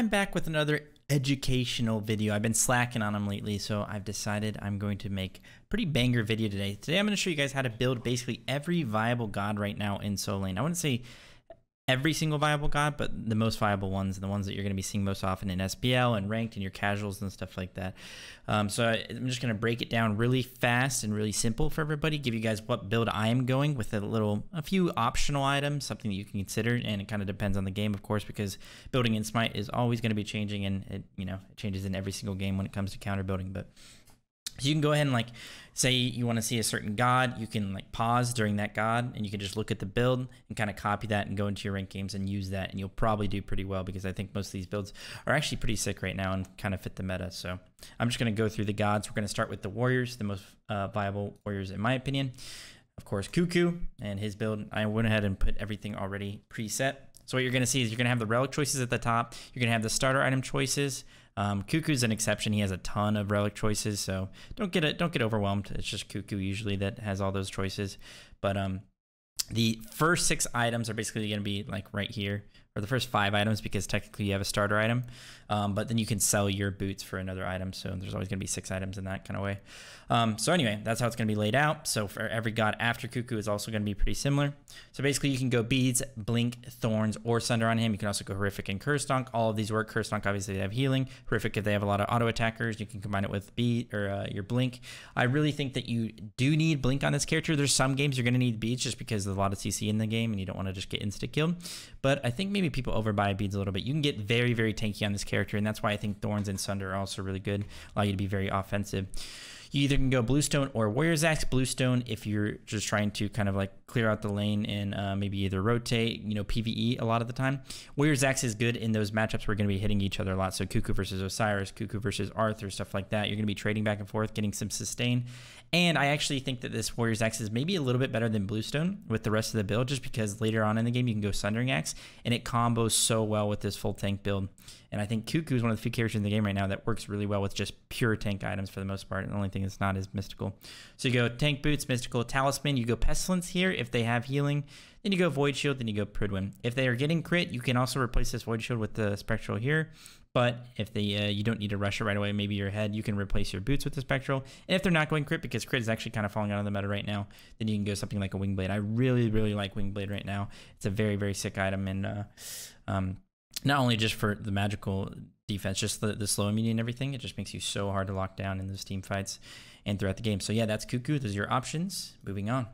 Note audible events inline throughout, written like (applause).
I'm back with another educational video. I've been slacking on them lately, so I've decided I'm going to make a pretty banger video today. Today I'm going to show you guys how to build basically every viable god right now in Solo Lane. I wouldn't say every single viable god, but the most viable ones and the ones that you're going to be seeing most often in SPL and ranked and your casuals and stuff like that. Um, so I, am just going to break it down really fast and really simple for everybody, give you guys what build I am going with a little, a few optional items, something that you can consider. And it kind of depends on the game, of course, because building in Smite is always going to be changing and it, you know, it changes in every single game when it comes to counter building. But so you can go ahead and like say you want to see a certain god, you can like pause during that god and you can just look at the build and kind of copy that and go into your ranked games and use that and you'll probably do pretty well because I think most of these builds are actually pretty sick right now and kind of fit the meta. So I'm just going to go through the gods. We're going to start with the warriors, the most uh, viable warriors in my opinion. Of course, Cuckoo and his build. I went ahead and put everything already preset. So what you're going to see is you're going to have the relic choices at the top. You're going to have the starter item choices. Um, Kuku's an exception. He has a ton of relic choices, so don't get it. Don't get overwhelmed. It's just Cuckoo usually that has all those choices. But um, the first six items are basically going to be like right here or the first five items because technically you have a starter item, um, but then you can sell your boots for another item. So there's always going to be six items in that kind of way. Um, so anyway, that's how it's going to be laid out. So for every god after Cuckoo is also going to be pretty similar. So basically you can go beads, blink, thorns, or sunder on him. You can also go horrific and cursed ankh. All of these work. Cursed ankh obviously they have healing. Horrific if they have a lot of auto attackers. You can combine it with beat or uh, your blink. I really think that you do need blink on this character. There's some games you're going to need beads just because there's a lot of CC in the game and you don't want to just get insta killed. But I think maybe people overbuy beads a little bit. You can get very, very tanky on this character, and that's why I think Thorns and Sunder are also really good, allow you to be very offensive. You either can go Bluestone or Warrior's Axe. Bluestone if you're just trying to kind of like clear out the lane and uh, maybe either rotate, you know, PVE a lot of the time. Warrior's Axe is good in those matchups we're going to be hitting each other a lot. So Kuku versus Osiris, Kuku versus Arthur, stuff like that. You're going to be trading back and forth, getting some sustain. And I actually think that this Warrior's Axe is maybe a little bit better than Bluestone with the rest of the build, just because later on in the game you can go Sundering Axe, and it combos so well with this full tank build. And I think Cuckoo is one of the few characters in the game right now that works really well with just pure tank items for the most part. And the only thing that's not is mystical. So you go tank boots, mystical talisman. You go pestilence here if they have healing. Then you go void shield. Then you go Pridwen. If they are getting crit, you can also replace this void shield with the spectral here. But if they uh, you don't need to rush it right away, maybe your head, you can replace your boots with the spectral. And if they're not going crit, because crit is actually kind of falling out of the meta right now, then you can go something like a wing blade. I really, really like wing blade right now. It's a very, very sick item, and uh, um, not only just for the magical defense, just the, the slow immunity and everything. It just makes you so hard to lock down in those team fights and throughout the game. So yeah, that's Kuku. Those are your options. Moving on.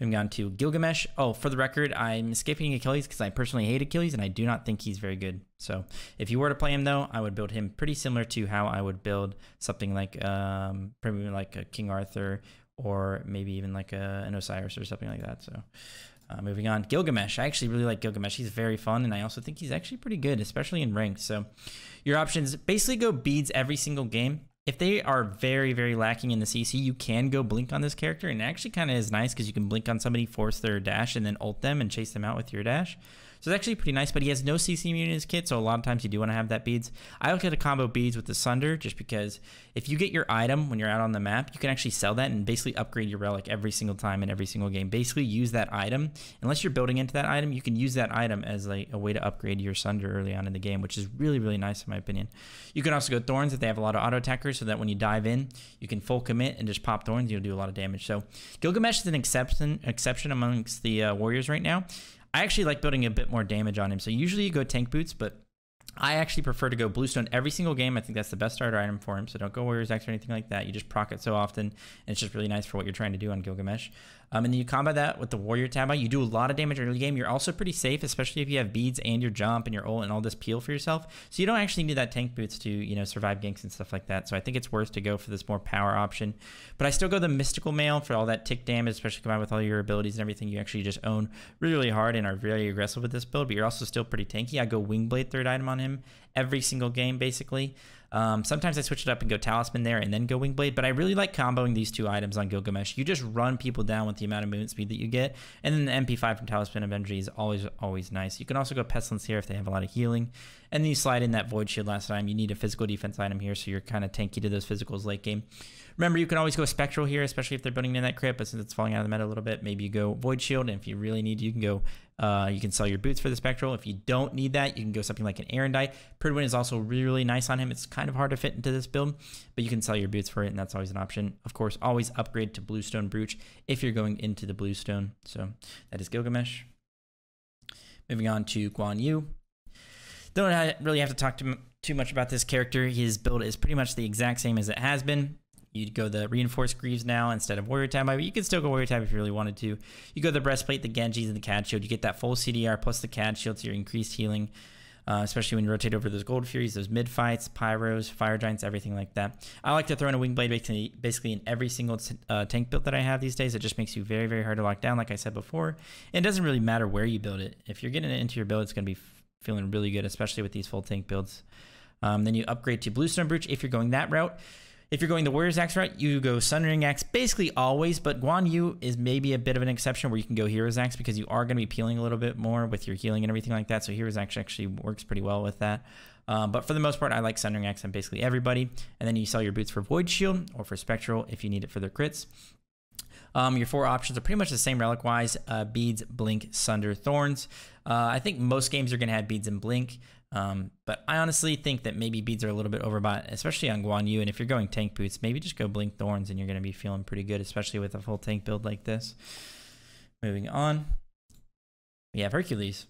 Moving on to Gilgamesh. Oh, for the record, I'm escaping Achilles because I personally hate Achilles and I do not think he's very good. So if you were to play him though, I would build him pretty similar to how I would build something like um, probably like a King Arthur or maybe even like a, an Osiris or something like that. So uh, moving on, Gilgamesh. I actually really like Gilgamesh. He's very fun, and I also think he's actually pretty good, especially in ranked. So, your options basically go beads every single game if they are very, very lacking in the CC, you can go blink on this character, and it actually kind of is nice because you can blink on somebody, force their dash, and then ult them and chase them out with your dash. So it's actually pretty nice, but he has no CC immunity in his kit, so a lot of times you do want to have that beads. I look at a combo beads with the Sunder just because if you get your item when you're out on the map, you can actually sell that and basically upgrade your relic every single time in every single game. Basically use that item. Unless you're building into that item, you can use that item as like a way to upgrade your Sunder early on in the game, which is really, really nice in my opinion. You can also go Thorns if they have a lot of auto attackers so that when you dive in, you can full commit and just pop Thorns. You'll do a lot of damage. So Gilgamesh is an exception, exception amongst the uh, Warriors right now. I actually like building a bit more damage on him. So usually you go tank boots, but I actually prefer to go Bluestone every single game. I think that's the best starter item for him. So don't go Warriors Axe or anything like that. You just proc it so often, and it's just really nice for what you're trying to do on Gilgamesh. Um, and then you combat that with the Warrior Tabi. You do a lot of damage early game. You're also pretty safe, especially if you have beads and your jump and your ult and all this peel for yourself. So you don't actually need that tank boots to you know survive ganks and stuff like that. So I think it's worth to go for this more power option. But I still go the Mystical Mail for all that tick damage, especially combined with all your abilities and everything. You actually just own really, really hard and are very aggressive with this build. But you're also still pretty tanky. I go Wingblade third item on him every single game basically. Um, sometimes I switch it up and go Talisman there and then go Wingblade, but I really like comboing these two items on Gilgamesh. You just run people down with the amount of movement speed that you get, and then the MP5 from Talisman of Energy is always, always nice. You can also go Pestilence here if they have a lot of healing, and then you slide in that Void Shield last time. You need a physical defense item here, so you're kind of tanky to those physicals late game. Remember, you can always go Spectral here, especially if they're building in that crit, but since it's falling out of the meta a little bit, maybe you go Void Shield, and if you really need, you can go, uh, you can sell your boots for the Spectral. If you don't need that, you can go something like an Aerondight. Pridwen is also really, really nice on him. It's kind of hard to fit into this build, but you can sell your boots for it, and that's always an option. Of course, always upgrade to Bluestone Brooch if you're going into the Bluestone. So that is Gilgamesh. Moving on to Guan Yu. Don't really have to talk to too much about this character. His build is pretty much the exact same as it has been. You'd go the reinforced greaves now instead of warrior tab, but you could still go warrior tab if you really wanted to. You go the breastplate, the Genjis, and the CAD shield. You get that full CDR plus the CAD shield, so your increased healing, uh, especially when you rotate over those gold furies, those mid fights, pyros, fire giants, everything like that. I like to throw in a wing blade basically, basically in every single uh, tank build that I have these days. It just makes you very, very hard to lock down, like I said before. And it doesn't really matter where you build it. If you're getting it into your build, it's going to be feeling really good, especially with these full tank builds. Um, then you upgrade to Bluestone Brooch if you're going that route. If you're going the Warriors Axe route, you go Sundering Axe basically always, but Guan Yu is maybe a bit of an exception where you can go Hero's Axe because you are going to be peeling a little bit more with your healing and everything like that. So Heroes Axe actually works pretty well with that. Um, but for the most part, I like Sundering Axe on basically everybody. And then you sell your boots for Void Shield or for Spectral if you need it for their crits. Um, your four options are pretty much the same relic wise uh, beads, blink, sunder, thorns. Uh, I think most games are going to have beads and blink. Um, but I honestly think that maybe beads are a little bit overbought, especially on Guan Yu. And if you're going tank boots, maybe just go Blink Thorns and you're going to be feeling pretty good, especially with a full tank build like this. Moving on, we have Hercules.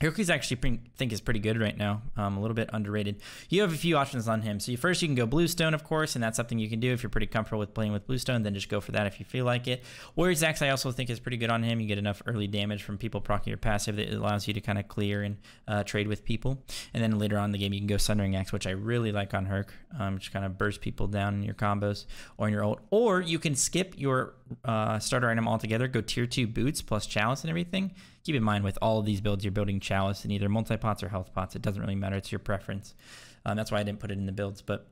Hercules actually think is pretty good right now. Um, a little bit underrated. You have a few options on him. So you, first you can go Bluestone, of course, and that's something you can do if you're pretty comfortable with playing with Bluestone. Then just go for that if you feel like it. Warriors Axe I also think is pretty good on him. You get enough early damage from people proccing your passive that allows you to kind of clear and uh, trade with people. And then later on in the game you can go Sundering Axe, which I really like on Herc, um, which kind of bursts people down in your combos or in your ult. Or you can skip your uh, starter item altogether, go tier 2 boots plus chalice and everything. Keep in mind with all of these builds, you're building chalice in either multi pots or health pots. It doesn't really matter. It's your preference. Um, that's why I didn't put it in the builds. But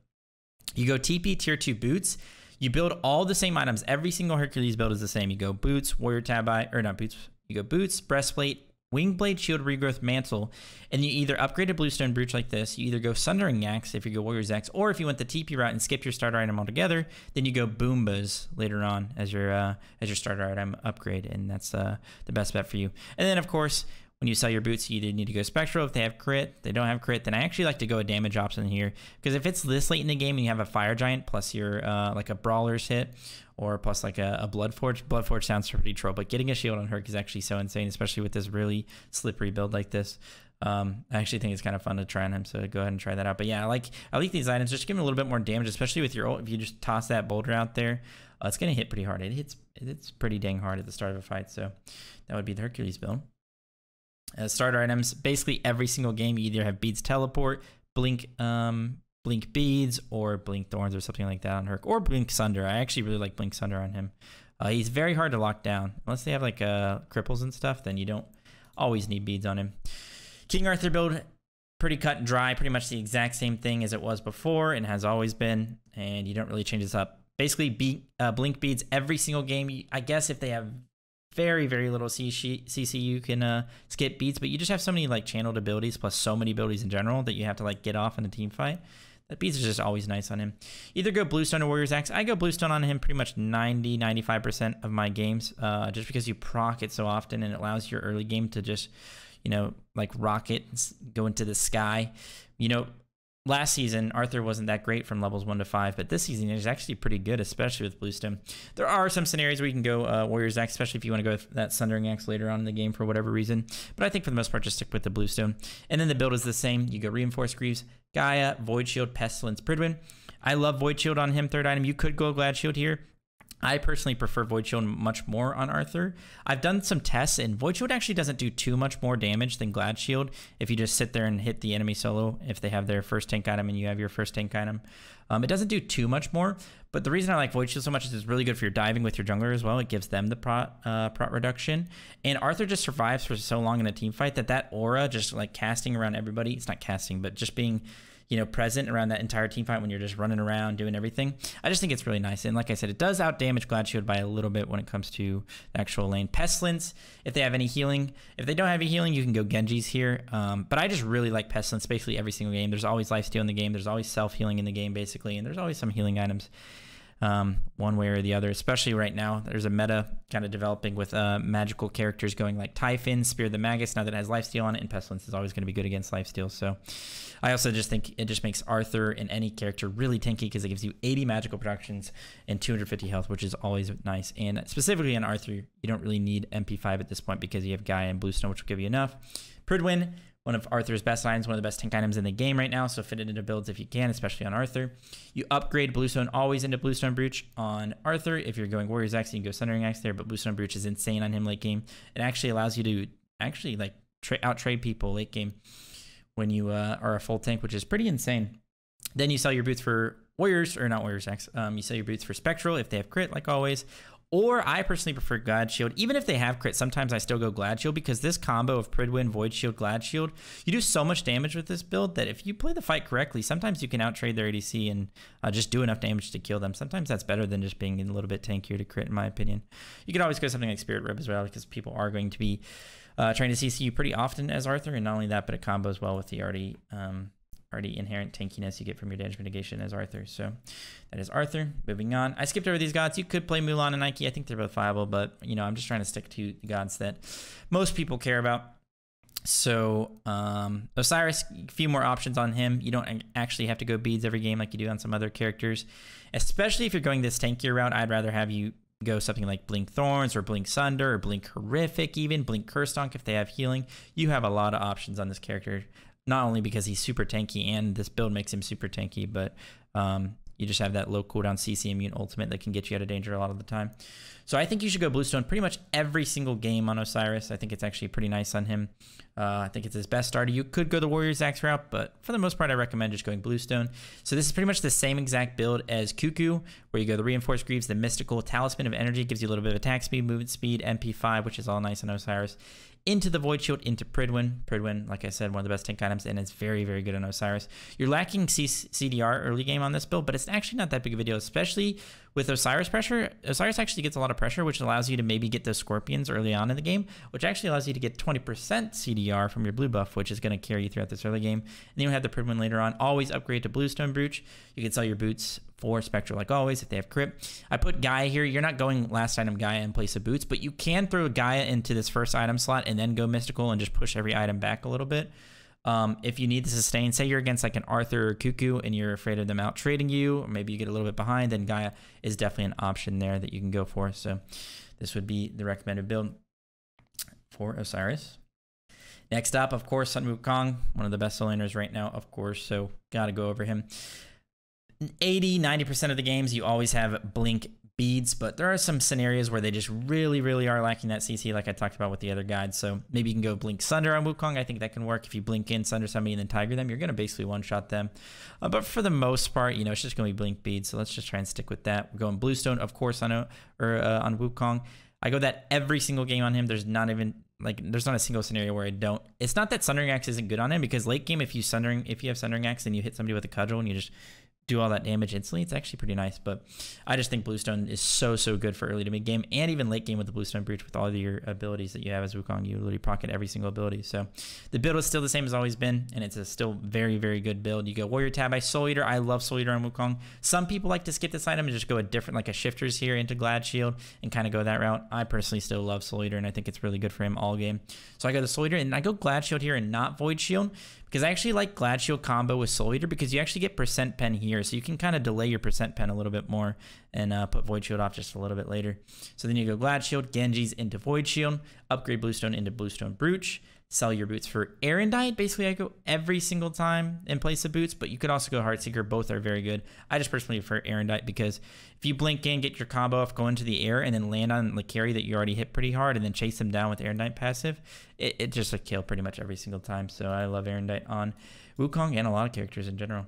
you go TP tier 2 boots. You build all the same items. Every single Hercules build is the same. You go boots, warrior tab or not boots. You go boots, breastplate, Wingblade Shield Regrowth Mantle, and you either upgrade a Bluestone Brooch like this, you either go Sundering Axe if you go Warrior's Axe, or if you went the TP route and skip your starter item altogether, then you go Bumba's later on as your uh, as your starter item upgrade, and that's uh, the best bet for you. And then of course, when you sell your boots, you either need to go Spectral if they have crit. they don't have crit, then I actually like to go a damage option here because if it's this late in the game and you have a Fire Giant plus your uh, like a Brawler's Beat or plus like a, a Blood Forge. Blood Forge sounds pretty troll, but getting a shield on Herc is actually so insane, especially with this really slippery build like this. Um, I actually think it's kind of fun to try on him, so go ahead and try that out. But yeah, I like I like these items. Just give him a little bit more damage, especially with your ult. If you just toss that boulder out there, uh, it's gonna hit pretty hard. It hits it's pretty dang hard at the start of a fight. So that would be the Hercules build. Uh, starter items, basically every single game you either have beads teleport, blink um, Blink Beads or Blink Thorns or something like that on Herc, or Blink Sunder. I actually really like Blink Sunder on him. Uh, he's very hard to lock down. Unless they have like uh, cripples and stuff, then you don't always need beads on him. King Arthur build, pretty cut and dry, pretty much the exact same thing as it was before and has always been, and you don't really change this up. Basically, beat, uh, blink beads every single game. I guess if they have very very little CC you can uh, skip beats, but you just have so many like channeled abilities plus so many abilities in general that you have to like get off in a team fight. That beats is just always nice on him. Either go Bluestone or Warriors Axe. I go Bluestone on him pretty much 90, 95% of my games, uh, just because you proc it so often and it allows your early game to just, you know, like rocket, go into the sky. You know, last season, Arthur wasn't that great from levels 1 to 5, but this season is actually pretty good, especially with Bluestone. There are some scenarios where you can go uh, Warriors Axe, especially if you want to go with that Sundering Axe later on in the game for whatever reason. But I think for the most part, just stick with the Bluestone. And then the build is the same. You go Reinforced Greaves, Gaia, Void Shield, Pestilence, Pridwen. I love Void Shield on him, third item. You could go Glad Shield here. I personally prefer Void Shield much more on Arthur. I've done some tests, and Void Shield actually doesn't do too much more damage than Glad Shield if you just sit there and hit the enemy solo if they have their first tank item and you have your first tank item. Um, it doesn't do too much more, but the reason I like Void Shield so much is it's really good for your diving with your jungler as well. It gives them the prot, uh, prot reduction. And Arthur just survives for so long in a team fight that that aura just like casting around everybody, it's not casting, but just being you know, present around that entire team fight when you're just running around doing everything. I just think it's really nice. And like I said, it does out damage Glad Shield by a little bit when it comes to the actual lane. Pestilence, if they have any healing. If they don't have any healing, you can go Genji's here. Um, but I just really like Pestilence basically every single game. There's always lifesteal in the game. There's always self-healing in the game basically. And there's always some healing items um, one way or the other, especially right now. There's a meta kind of developing with uh, magical characters going like Typhon, Spear the Magus, now that it has lifesteal on it, and Pestilence is always going to be good against lifesteal. So I also just think it just makes Arthur and any character really tanky because it gives you 80 magical productions and 250 health, which is always nice. And specifically on Arthur, you don't really need MP5 at this point because you have Gaia and Bluestone, which will give you enough. Pridwen, one of Arthur's best lines, one of the best tank items in the game right now. So fit it into builds if you can, especially on Arthur. You upgrade Bluestone always into Bluestone Brooch on Arthur. If you're going Warriors Axe, you can go Sundering Axe there, but Bluestone Brooch is insane on him late game. It actually allows you to actually like tra- out trade people late game when you uh, are a full tank, which is pretty insane. Then you sell your boots for Warriors, or not Warriors Axe. Um, you sell your boots for Spectral if they have crit, like always, or I personally prefer Glad Shield. Even if they have crit, sometimes I still go Glad Shield because this combo of Pridwen, Void Shield, Glad Shield, you do so much damage with this build that if you play the fight correctly, sometimes you can outtrade their ADC and uh, just do enough damage to kill them. Sometimes that's better than just being a little bit tankier to crit, in my opinion. You could always go something like Spirit Robe as well because people are going to be uh, trying to CC you pretty often as Arthur, and not only that, but it combos well with the already um, already inherent tankiness you get from your damage mitigation as Arthur. So that is Arthur. Moving on. I skipped over these gods. You could play Mulan and Nike. I think they're both viable, but you know, I'm just trying to stick to the gods that most people care about. So um, Osiris, a few more options on him. You don't actually have to go beads every game like you do on some other characters. Especially if you're going this tankier route, I'd rather have you go something like Blink Thorns or Blink Sunder or Blink Horrific even, Blink Cursed Ankh if they have healing. You have a lot of options on this character not only because he's super tanky and this build makes him super tanky, but um, you just have that low cooldown CC immune ultimate that can get you out of danger a lot of the time. So I think you should go Bluestone pretty much every single game on Osiris. I think it's actually pretty nice on him. Uh, I think it's his best starter. You could go the Warriors Axe route, but for the most part, I recommend just going Bluestone. So this is pretty much the same exact build as Cuckoo, where you go the Reinforced Greaves, the Mystical Talisman of Energy, gives you a little bit of attack speed, movement speed, MP5, which is all nice on Osiris into the Void Shield, into Pridwen. Pridwen, like I said, one of the best tank items, and it's very, very good on Osiris. You're lacking C CDR early game on this build, but it's actually not that big of a deal, especially with Osiris pressure. Osiris actually gets a lot of pressure, which allows you to maybe get those Scorpions early on in the game, which actually allows you to get 20% CDR from your blue buff, which is going to carry you throughout this early game. And then you have the Pridwen later on. Always upgrade to Bluestone Brooch. You can sell your boots for Spectral like always if they have crit. I put Gaia here. You're not going last item Gaia in place of boots, but you can throw Gaia into this first item slot and then go Mystical and just push every item back a little bit. Um, if you need to sustain, say you're against like an Arthur or Cuckoo and you're afraid of them out trading you, or maybe you get a little bit behind, then Gaia is definitely an option there that you can go for. So this would be the recommended build for Osiris. Next up, of course, Sun Wukong, one of the best laners right now, of course. So got to go over him. 80, 90% of the games, you always have Blink beads, but there are some scenarios where they just really, really are lacking that CC, like I talked about with the other guides. So maybe you can go Blink Sunder on Wukong. I think that can work. If you Blink in, Sunder somebody, and then Tiger them, you're going to basically one-shot them. Uh, but for the most part, you know, it's just going to be Blink beads. So let's just try and stick with that. We're going Bluestone, of course, on, a, or, uh, on Wukong. I go that every single game on him. There's not even like there's not a single scenario where I don't. It's not that Sundering Axe isn't good on him because late game if you Sundering if you have Sundering Axe and you hit somebody with a cudgel and you just do all that damage instantly. It's actually pretty nice, but I just think Bluestone is so, so good for early to mid game and even late game with the Bluestone Brooch with all of your abilities that you have as Wukong. You literally pocket every single ability. So the build is still the same as always been, and it's a still very, very good build. You go Warrior Tab by Soul Eater. I love Soul Eater on Wukong. Some people like to skip this item and just go a different, like a Shifters here into Glad Shield and kind of go that route. I personally still love Soul Eater, and I think it's really good for him all game. So I go the Soul Eater, and I go Glad Shield here and not Void Shield because I actually like Glad Shield combo with Soul Eater because you actually get percent pen here, so you can kind of delay your percent pen a little bit more and uh, put Void Shield off just a little bit later. So then you go Glad Shield, Genji's into Void Shield, upgrade Bluestone into Bluestone Brooch, sell your boots for Aerondight. Basically, I go every single time in place of boots, but you could also go Heartseeker. Both are very good. I just personally prefer Aerondight because if you blink in, get your combo off, go into the air, and then land on the carry that you already hit pretty hard, and then chase them down with Aerondight passive, it, it just a kill pretty much every single time. So I love Aerondight on Wukong and a lot of characters in general.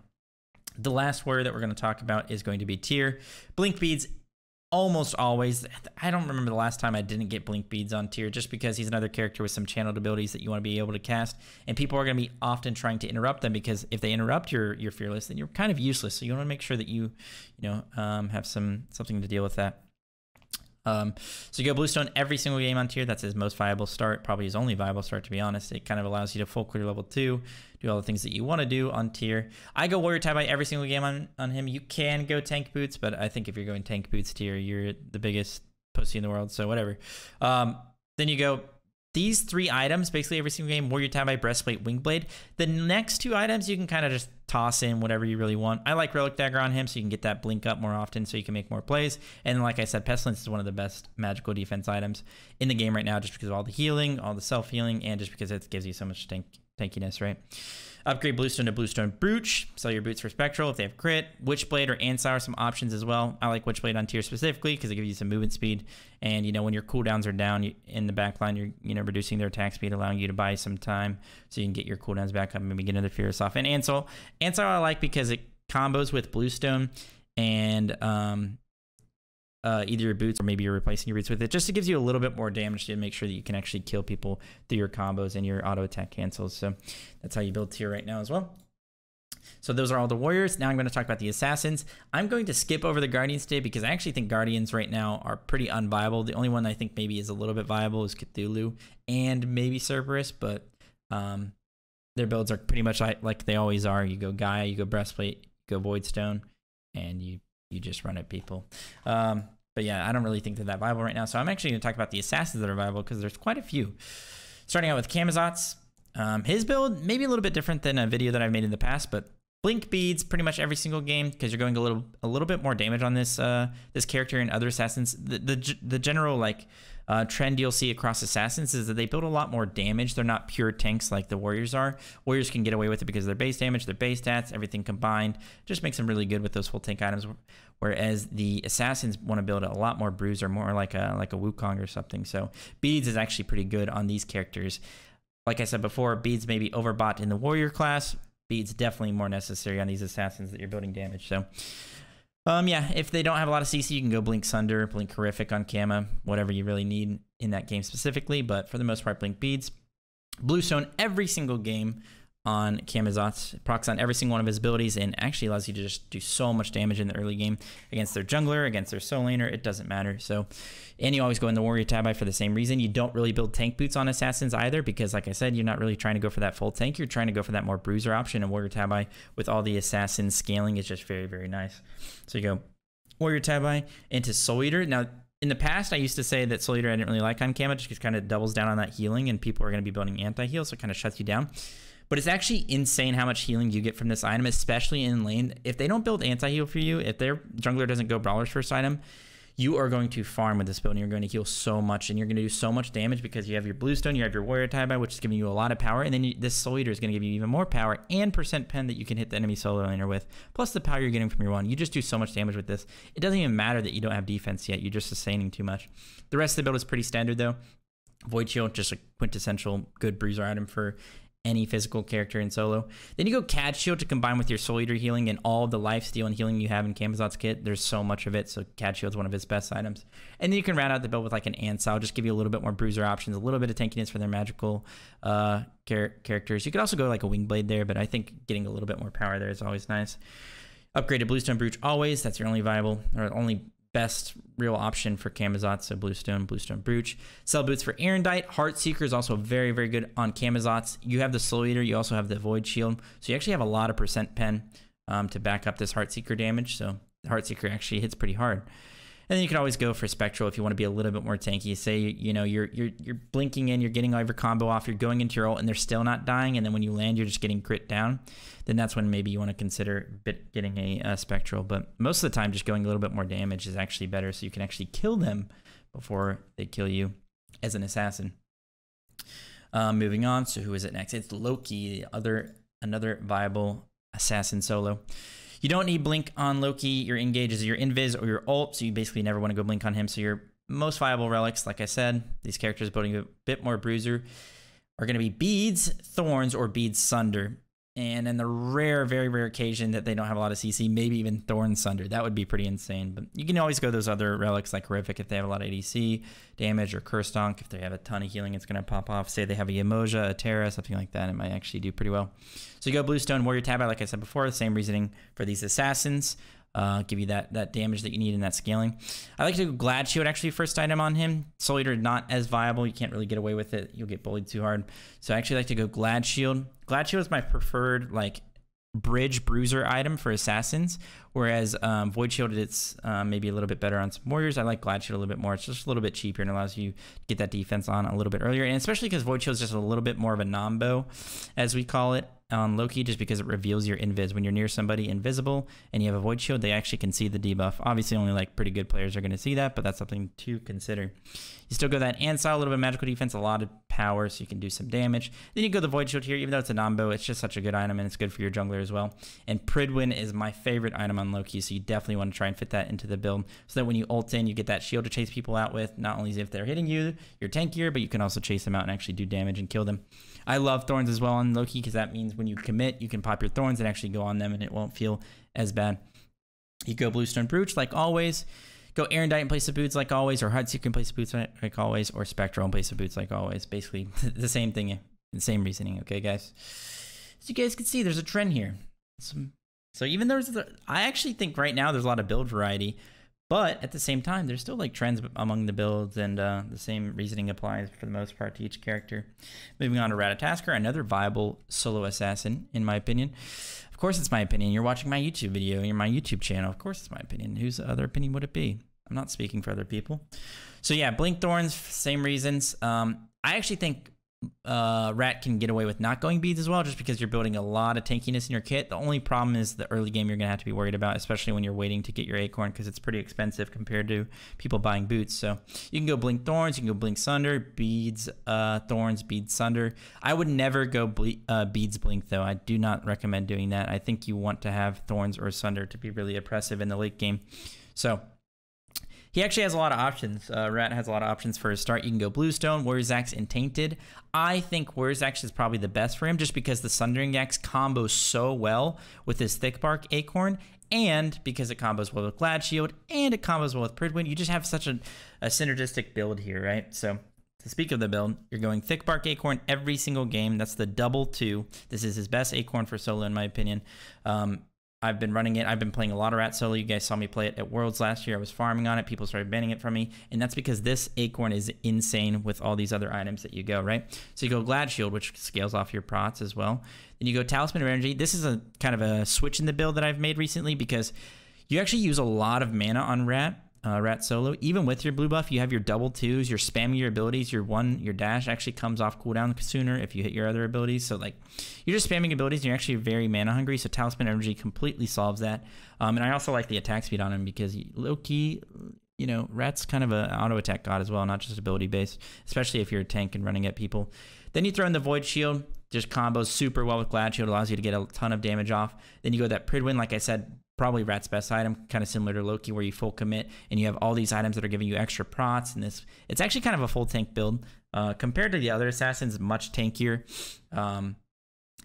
The last word that we're going to talk about is going to be Tyr. Blink beads almost always. I don't remember the last time I didn't get Blink Beads on Tyr just because he's another character with some channeled abilities that you want to be able to cast. And people are going to be often trying to interrupt them because if they interrupt your, your Fearless, then you're kind of useless. So you want to make sure that you, you know, um, have some something to deal with that. Um, so you go Bluestone every single game on Tyr. That's his most viable start, probably his only viable start, to be honest. It kind of allows you to full clear level two, do all the things that you want to do on Tyr. I go Warrior Tabi every single game on, on him. You can go Tank Boots, but I think if you're going Tank Boots Tyr, you're the biggest pussy in the world, so whatever. Um, then you go these three items, basically every single game, Warrior Tabi, Breastplate, Wingblade. The next two items, you can kind of just toss in whatever you really want. I like Relic Dagger on him, so you can get that blink up more often so you can make more plays. And like I said, Pestilence is one of the best magical defense items in the game right now just because of all the healing, all the self-healing, and just because it gives you so much tank tankiness, right? Upgrade Bluestone to Bluestone Brooch. Sell your boots for Spectral if they have crit. Witchblade or Ancile are some options as well. I like Witchblade on Tyr specifically because it gives you some movement speed. And, you know, when your cooldowns are down you, in the backline, you're, you know, reducing their attack speed, allowing you to buy some time so you can get your cooldowns back up and maybe get another Fierce off. And Ancile, Ancile I like because it combos with Bluestone and um, uh, either your boots or maybe you're replacing your boots with it just to gives you a little bit more damage to make sure that you can actually kill people through your combos and your auto attack cancels. So that's how you build Tyr right now as well. So those are all the warriors. Now I'm going to talk about the assassins. I'm going to skip over the guardians today because I actually think guardians right now are pretty unviable. The only one I think maybe is a little bit viable is Cthulhu and maybe Cerberus, but um, their builds are pretty much like, like they always are. You go Gaia, you go breastplate, you go voidstone, and you you just run at people. Um, but yeah, I don't really think they're that viable right now. So I'm actually going to talk about the assassins that are viable because there's quite a few. Starting out with Camazotz. Um, his build maybe a little bit different than a video that I've made in the past, but blink beads pretty much every single game because you're going a little a little bit more damage on this uh, this character and other assassins. The the, the general like uh, trend you'll see across assassins is that they build a lot more damage. They're not pure tanks like the warriors are. Warriors can get away with it because of their base damage, their base stats, everything combined just makes them really good with those full tank items. Whereas the assassins want to build a lot more bruiser, or more like a like a Wukong or something. So beads is actually pretty good on these characters. Like I said before, beads may be overbought in the warrior class. Beads definitely more necessary on these assassins that you're building damage. So um, yeah, if they don't have a lot of CC, you can go Blink Sunder, Blink Horrific on Kama, whatever you really need in that game specifically. But for the most part, Blink Beads. Bluestone every single game on Camazotz. Procs on every single one of his abilities and actually allows you to just do so much damage in the early game against their jungler, against their soul laner. It doesn't matter. So, and you always go in the warrior tabi for the same reason. You don't really build tank boots on assassins either because, like I said, you're not really trying to go for that full tank. You're trying to go for that more bruiser option. And warrior tabi with all the assassins scaling is just very, very nice. So you go warrior tabi into soul eater. Now, in the past, I used to say that Soul Eater I didn't really like on Kama just because it kind of doubles down on that healing and people are going to be building anti-heal, so it kind of shuts you down. But it's actually insane how much healing you get from this item, especially in lane. If they don't build anti-heal for you, if their jungler doesn't go Brawler's first item, you are going to farm with this build and you're going to heal so much and you're going to do so much damage because you have your bluestone, you have your warrior tabi, which is giving you a lot of power, and then you, this soul eater is going to give you even more power and percent pen that you can hit the enemy solo laner with, plus the power you're getting from your one. You just do so much damage with this. It doesn't even matter that you don't have defense yet. You're just sustaining too much. The rest of the build is pretty standard though. Void Shield, just a quintessential good bruiser item for any physical character in solo. Then you go Cad Shield to combine with your Soul Eater healing and all the life steal and healing you have in Camazotz kit. There's so much of it, so Cad Shield's one of his best items. And then you can round out the build with like an Ancile, just give you a little bit more bruiser options, a little bit of tankiness for their magical uh, char characters. You could also go like a Wingblade there, but I think getting a little bit more power there is always nice. Upgraded Bluestone Brooch always. That's your only viable or only best real option for Camazotz, so Bluestone, Bluestone Brooch. Sell boots for Aerondight. Heartseeker is also very, very good on Camazotz. You have the Soul Eater, you also have the Void Shield, so you actually have a lot of percent pen um, to back up this Heartseeker damage, so Heartseeker actually hits pretty hard. And then you can always go for Spectral if you want to be a little bit more tanky. Say you know you're you're you're blinking in, you're getting all your combo off, you're going into your ult, and they're still not dying, and then when you land, you're just getting crit down. Then that's when maybe you want to consider bit getting a, a Spectral. But most of the time, just going a little bit more damage is actually better, so you can actually kill them before they kill you as an assassin. Um, moving on, so who is it next? It's Loki, the other another viable assassin solo. You don't need Blink on Loki. Your engage is your Invis or your ult, so you basically never want to go Blink on him. So your most viable relics, like I said, these characters building a bit more bruiser, are going to be Beads, Thorns, or Beads Sunder. And in the rare, very rare occasion that they don't have a lot of CC, maybe even Thorn Sunder. That would be pretty insane. But you can always go those other relics like Horrific if they have a lot of ADC damage, or Cursed Ankh if they have a ton of healing, it's going to pop off. Say they have a Yemoja, a Terra, something like that, it might actually do pretty well. So you go Bluestone, Warrior Tab, like I said before, the same reasoning for these assassins uh, give you that that damage that you need in that scaling. I like to go Glad Shield actually first item on him. Soul Eater not as viable. You can't really get away with it. You'll get bullied too hard. So I actually like to go Glad Shield. Glad Shield is my preferred like bridge bruiser item for assassins, whereas um, Void Shield it's um, maybe a little bit better on some warriors. I like Glad Shield a little bit more. It's just a little bit cheaper and allows you to get that defense on a little bit earlier, and especially because Void Shield is just a little bit more of a nombo, as we call it on Loki just because it reveals your invis. When you're near somebody invisible and you have a void shield, they actually can see the debuff. Obviously, only like pretty good players are going to see that, but that's something to consider. You still go that Ancile, a little bit of magical defense, a lot of power, so you can do some damage. Then you go the void shield here, even though it's a nombo, it's just such a good item and it's good for your jungler as well. And Pridwen is my favorite item on Loki, so you definitely want to try and fit that into the build so that when you ult in, you get that shield to chase people out with. Not only if they're hitting you, you're tankier, but you can also chase them out and actually do damage and kill them. I love thorns as well on Loki because that means when you commit, you can pop your thorns and actually go on them and it won't feel as bad. You go Bluestone Brooch like always. Go Aerondight in place of boots like always, or Heartseeker in place of boots like always, or Spectral in place of boots like always. Basically (laughs) the same thing, the same reasoning, okay, guys? As you guys can see, there's a trend here. So even there's, I actually think right now there's a lot of build variety. But at the same time, there's still like trends among the builds, and uh, the same reasoning applies for the most part to each character. Moving on to Ratatoskr, another viable solo assassin, in my opinion. Of course, it's my opinion. You're watching my YouTube video, you're my YouTube channel. Of course, it's my opinion. Whose other opinion would it be? I'm not speaking for other people. So yeah, Blink Thorns, same reasons. Um, I actually think uh, Rat can get away with not going beads as well, just because you're building a lot of tankiness in your kit. The only problem is the early game you're going to have to be worried about, especially when you're waiting to get your acorn, because it's pretty expensive compared to people buying boots. So you can go Blink Thorns, you can go Blink Sunder, Beads, uh, Thorns, Beads, Sunder. I would never go ble uh, Beads Blink, though. I do not recommend doing that. I think you want to have Thorns or Sunder to be really oppressive in the late game. So he actually has a lot of options. Uh, Rat has a lot of options for his start. You can go Bluestone, Warriors Axe, and Tainted. I think Warriors Axe is probably the best for him just because the Sundering Axe combos so well with his Thick Bark Acorn and because it combos well with Glad Shield and it combos well with Pridwen. You just have such a, a synergistic build here, right? So to speak of the build, you're going Thick Bark Acorn every single game. That's the double two. This is his best Acorn for solo, in my opinion. Um, I've been running it. I've been playing a lot of Rat Solo. You guys saw me play it at Worlds last year. I was farming on it. People started banning it from me. And that's because this Acorn is insane with all these other items that you go, right? So you go Glad Shield, which scales off your prots as well. Then you go Talisman of Energy. This is a kind of a switch in the build that I've made recently because you actually use a lot of mana on Rat uh, Rat Solo. Even with your blue buff, you have your double twos, you're spamming your abilities. Your one, your dash actually comes off cooldown sooner if you hit your other abilities. So like, you're just spamming abilities. and You're actually very mana hungry. So Talisman Energy completely solves that. Um, and I also like the attack speed on him because low key, you know, Rat's kind of an auto attack god as well, not just ability based. Especially if you're a tank and running at people. Then you throw in the Void Shield. Just combos super well with Glad Shield, allows you to get a ton of damage off. Then you go that Pridwen, like I said, probably Rat's best item, kind of similar to Loki, where you full commit and you have all these items that are giving you extra prots. And this, it's actually kind of a full tank build uh, compared to the other assassins, much tankier. Um,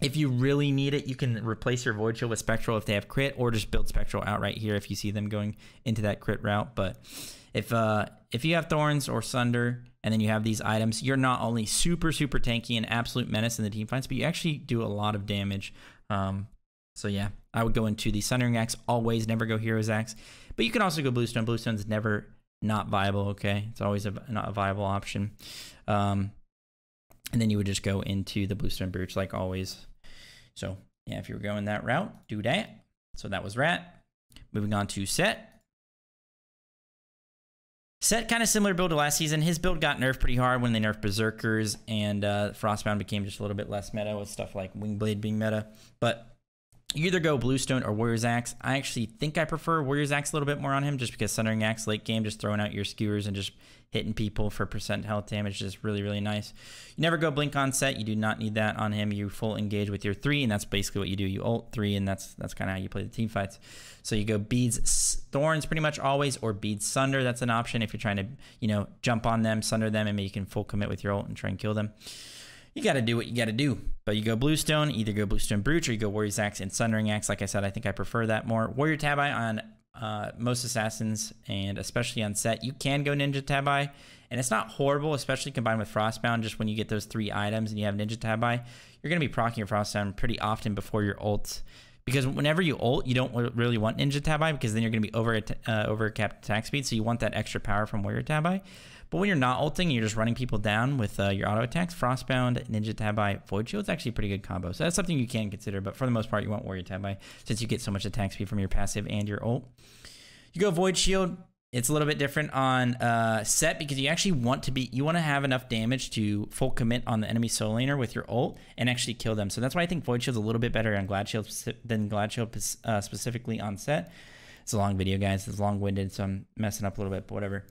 if you really need it, you can replace your Void Shield with Spectral if they have crit, or just build Spectral outright here if you see them going into that crit route. But if uh, if you have Thorns or Sunder, and then you have these items, you're not only super super tanky and absolute menace in the team fights, but you actually do a lot of damage. Um, so yeah, I would go into the Sundering Axe always, never go Hero's Axe. But you can also go Bluestone. Bluestone's never not viable, okay? It's always a, not a viable option. Um, and then you would just go into the Bluestone Brooch like always. So yeah, if you were going that route, do that. So that was Rat. Moving on to Set. Set kind of similar build to last season. His build got nerfed pretty hard when they nerfed Berserkers, and uh, Frostbound became just a little bit less meta with stuff like Wingblade being meta. But you either go Bluestone or Warrior's Axe. I actually think I prefer Warrior's Axe a little bit more on him just because Sundering Axe late game, just throwing out your skewers and just hitting people for percent health damage is really, really nice. You never go Blink on set. You do not need that on him. You full engage with your three, and that's basically what you do. You ult three, and that's that's kind of how you play the team fights. So you go Beads Thorns pretty much always, or Beads Sunder. That's an option if you're trying to, you know, jump on them, sunder them, and maybe you can full commit with your ult and try and kill them. You got to do what you got to do. But you go Bluestone, either go Bluestone Brooch or you go Warrior's Axe and Sundering Axe. Like I said, I think I prefer that more. Warrior Tabi on uh, most assassins and especially on set, you can go Ninja Tabi. And it's not horrible, especially combined with Frostbound. Just when you get those three items and you have Ninja Tabi, you're going to be proccing your Frostbound pretty often before your ult. Because whenever you ult, you don't really want Ninja Tabi because then you're going to be over uh, over capped attack speed. So you want that extra power from Warrior Tabi. But when you're not ulting you're just running people down with uh, your auto attacks, Frostbound, Ninja Tabi, Void Shield is actually a pretty good combo. So that's something you can consider. But for the most part, you want Warrior Tabi since you get so much attack speed from your passive and your ult. You go Void Shield. It's a little bit different on uh, set because you actually want to be you want to have enough damage to full commit on the enemy soul laner with your ult and actually kill them. So that's why I think Void Shield's a little bit better on Glad Shield than Glad Shield uh, specifically on set. It's a long video, guys. It's long winded, so I'm messing up a little bit, but whatever.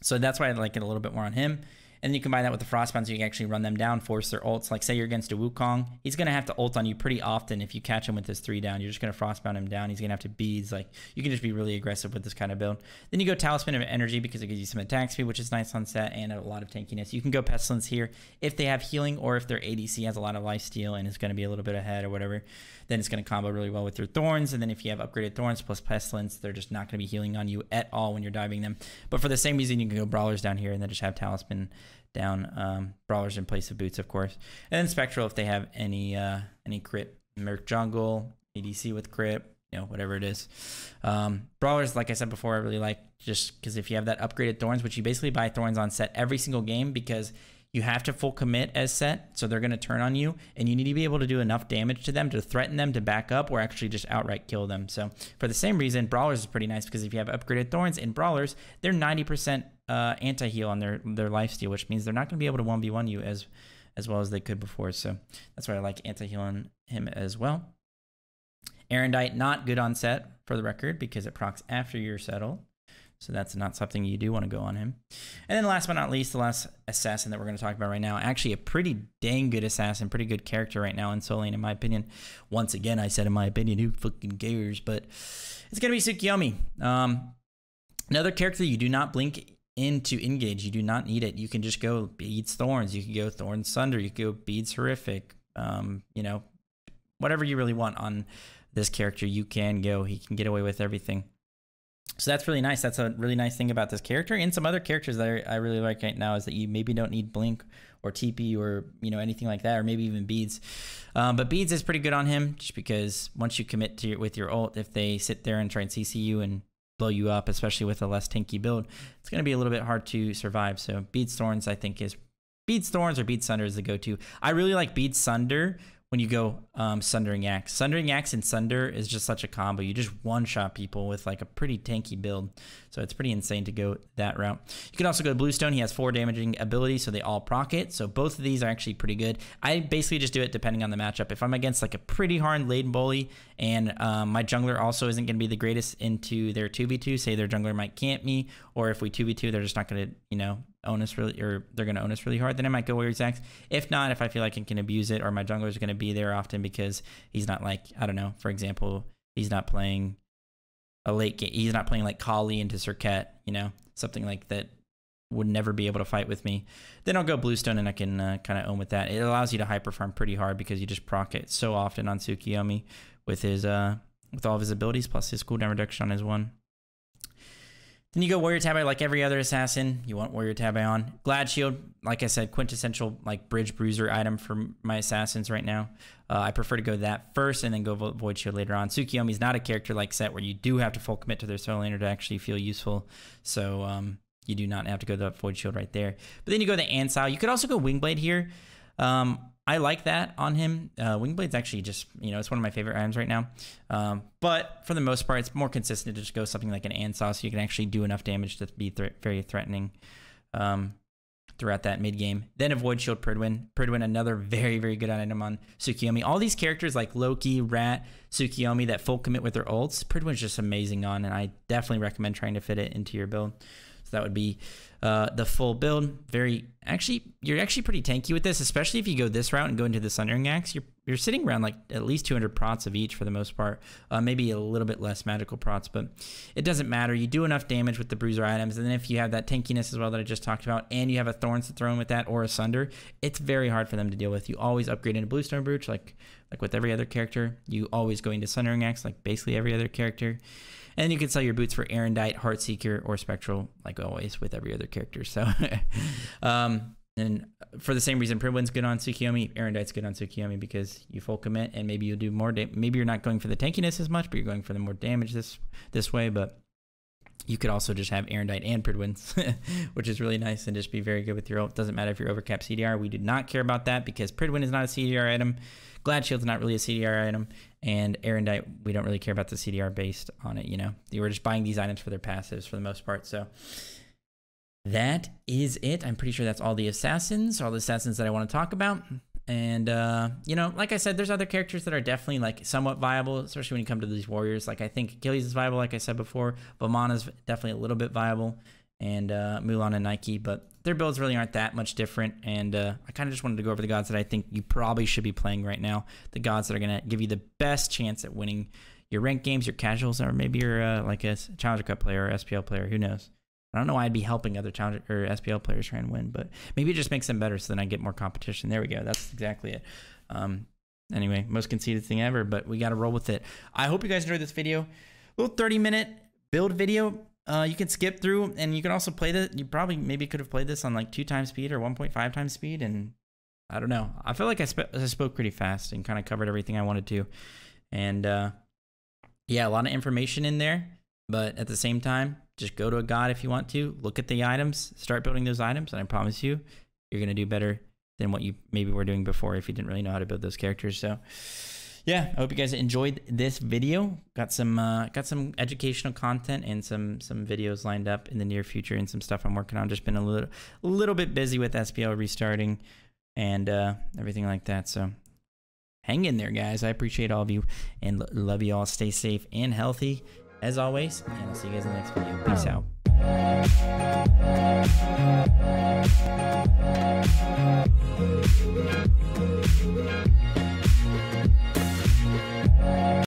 So that's why I like it a little bit more on him. And you combine that with the Frostbound so you can actually run them down, force their ults. Like say you're against a Wukong, he's gonna have to ult on you pretty often if you catch him with his three down. You're just gonna Frostbound him down. He's gonna have to beads. Like you can just be really aggressive with this kind of build. Then you go Talisman of Energy because it gives you some attack speed, which is nice on set, and a lot of tankiness. You can go Pestilence here if they have healing or if their ADC has a lot of life steal and is gonna be a little bit ahead or whatever. Then it's gonna combo really well with your Thorns. And then if you have upgraded Thorns plus Pestilence, they're just not gonna be healing on you at all when you're diving them. But for the same reason, you can go Brawlers down here and then just have Talisman down um, brawlers in place of boots, of course. And then spectral if they have any uh, any crit, Merc jungle, ADC with crit, you know whatever it is. Um, brawlers, like I said before, I really like just because if you have that upgraded thorns, which you basically buy thorns on set every single game because you have to full commit as set, so they're going to turn on you, and you need to be able to do enough damage to them to threaten them to back up or actually just outright kill them. So for the same reason, Brawlers is pretty nice because if you have upgraded Thorns in Brawlers, they're 90% uh, anti-heal on their, their life steal, which means they're not going to be able to 1v1 you as, as well as they could before. So that's why I like anti-heal on him as well. Aerondight, not good on set for the record because it procs after you're settled. So that's not something you do want to go on him. And then last but not least, the last assassin that we're going to talk about right now, actually a pretty dang good assassin, pretty good character right now in Soul in my opinion. Once again, I said in my opinion, who fucking cares? But it's going to be Tsukiyomi. Um, another character you do not blink into engage. You do not need it. You can just go beads thorns. You can go thorns sunder. You can go beads horrific. Um, you know, whatever you really want on this character, you can go. He can get away with everything. So that's really nice. That's a really nice thing about this character. And some other characters that I really like right now is that you maybe don't need Blink or TP or you know anything like that, or maybe even Beads. Um, but Beads is pretty good on him, just because once you commit to your, with your ult, if they sit there and try and CC you and blow you up, especially with a less tanky build, it's going to be a little bit hard to survive. So Beads Thorns, I think, is Beads Thorns or Beads Sunder is the go-to. I really like Beads Sunder when you go um, Sundering Axe. Sundering Axe and Sunder is just such a combo. You just one-shot people with like a pretty tanky build. So it's pretty insane to go that route. You can also go to Bluestone. He has four damaging abilities, so they all proc it. So both of these are actually pretty good. I basically just do it depending on the matchup. If I'm against like a pretty hard laden bully and um, my jungler also isn't going to be the greatest into their 2v2, say their jungler might camp me, or if we 2v2, they're just not going to, you know, own us really, or they're going to own us really hard, then I might go Warriors Axe. If not, if I feel like I can abuse it, or my jungler is going to be there often because he's not like I don't know. For example, he's not playing a late game. He's not playing like Kali into Serqet, you know, something like that would never be able to fight with me. Then I'll go Bluestone and I can uh, kind of own with that. It allows you to hyper farm pretty hard because you just proc it so often on Tsukiyomi with his uh with all of his abilities plus his cooldown reduction on his one. Then you go Warrior Tabi like every other assassin. You want Warrior Tabi on. Glad Shield, like I said, quintessential like bridge bruiser item for my assassins right now. Uh, I prefer to go that first and then go Void Shield later on. Tsukiyomi is not a character like Set where you do have to full commit to their soul laner to actually feel useful. So um, you do not have to go the Void Shield right there. But then you go the Ancile. You could also go Wingblade here. Um, I like that on him. Uh, Wingblade's actually just, you know, it's one of my favorite items right now. Um, but for the most part, it's more consistent to just go something like an Ancile so you can actually do enough damage to be th very threatening um, throughout that mid game. Then avoid Shield Pridwen. Pridwen, another very, very good item on Tsukiyomi. All these characters like Loki, Rat, Tsukiyomi that full commit with their ults, Pridwen's just amazing on, and I definitely recommend trying to fit it into your build. So that would be uh, the full build. Very actually, you're actually pretty tanky with this, especially if you go this route and go into the Sundering Axe. You're you're sitting around like at least 200 prots of each for the most part. Uh, maybe a little bit less magical prots, but it doesn't matter. You do enough damage with the bruiser items, and then if you have that tankiness as well that I just talked about, and you have a thorns to throw in with that or a sunder, it's very hard for them to deal with. You always upgrade into bluestone brooch, like like with every other character. You always go into sundering axe, like basically every other character. And you can sell your boots for Aerondight, Heartseeker, or Spectral, like always with every other character. So, (laughs) um, and for the same reason, Pridwen's good on Tsukiyomi, Aerondight's good on Tsukiyomi because you full commit and maybe you'll do more. Maybe you're not going for the tankiness as much, but you're going for the more damage this this way. But you could also just have Aerondight and Pridwens, (laughs) which is really nice and just be very good with your ult. Doesn't matter if you're overcap CDR. We do not care about that because Pridwen is not a CDR item. Glad Shield's not really a CDR item, and Aerondight, we don't really care about the CDR based on it. You know, you were just buying these items for their passives for the most part. So that is it. I'm pretty sure that's all the assassins, all the assassins that I want to talk about. And uh, you know, like I said, there's other characters that are definitely like somewhat viable, especially when you come to these warriors. Like I think Achilles is viable, like I said before. Vamana's definitely a little bit viable, and uh, Mulan and Nike, but their builds really aren't that much different. And uh, I kind of just wanted to go over the gods that I think you probably should be playing right now. The gods that are gonna give you the best chance at winning your ranked games, your casuals, or maybe you're uh, like a Challenger Cup player or SPL player. Who knows? I don't know why I'd be helping other challenger or SPL players try and win, but maybe it just makes them better so then I get more competition. There we go. That's exactly it. Um, anyway, most conceited thing ever, but we got to roll with it. I hope you guys enjoyed this video. little 30 minute build video. Uh, you can skip through and you can also play this. You probably maybe could have played this on like two times speed or 1.5 times speed. And I don't know. I feel like I, sp- I spoke pretty fast and kind of covered everything I wanted to. And uh, yeah, a lot of information in there. But at the same time, just go to a god if you want to. Look at the items, start building those items, and I promise you, you're gonna do better than what you maybe were doing before if you didn't really know how to build those characters. So, yeah, I hope you guys enjoyed this video. Got some uh, got some educational content and some some videos lined up in the near future and some stuff I'm working on. Just been a little a little bit busy with SPL restarting and uh, everything like that. So hang in there, guys. I appreciate all of you and love you all. Stay safe and healthy as always, and I'll see you guys in the next video. Oh. Peace out.